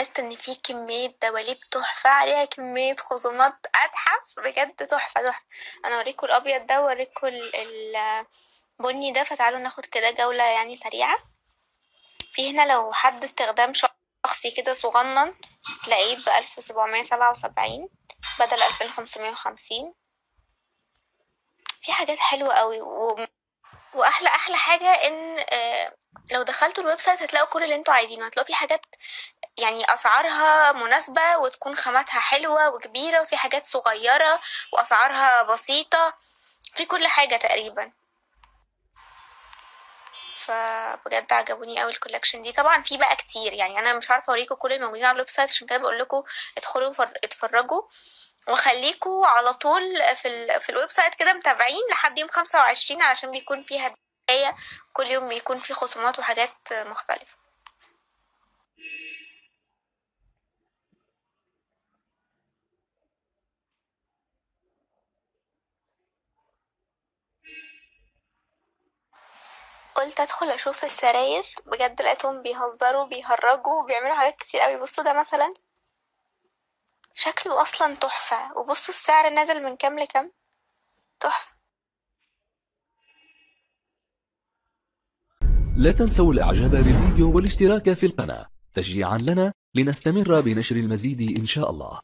لاحظت إن في كمية دواليب تحفة عليها كمية خصومات اتحف بجد تحفة تحفة. أنا أوريكم الأبيض ده وأوريكم ال- البني ده فتعالوا ناخد كده جولة يعني سريعة. في هنا لو حد استخدام شخصي كده صغنن تلاقيه بألف سبعمية سبعة وسبعين بدل ألفين خمسمية وخمسين. في حاجات حلوة قوي و... وأحلى أحلى حاجة إن آه، لو دخلتوا ال website هتلاقوا كل اللي أنتوا عايزينه. هتلاقوا في حاجات يعني أسعارها مناسبة وتكون خاماتها حلوة وكبيرة وفي حاجات صغيرة وأسعارها بسيطة في كل حاجة تقريبا. فبجد عجبوني قوي ال collection دي. طبعا في بقى كتير يعني أنا مش عارفة أوريكم كل الموجودين على ال website عشان كده بقول ادخلوا فر- اتفرجوا. وخليكوا على طول في ال... في ال website كده متابعين لحد يوم خمسة وعشرين علشان بيكون فيه هدايا كل يوم بيكون فيه خصومات وحاجات مختلفة. قلت ادخل أشوف السراير بجد لقيتهم بيهزروا بيهرجوا بيعملوا حاجات كتير قوي بصوا ده مثلا شكله أصلا تحفة. وبصوا السعر نازل من كام لكام؟ تحفة. لا تنسوا الإعجاب بالفيديو والاشتراك في القناة. تشجيعا لنا لنستمر بنشر المزيد إن شاء الله.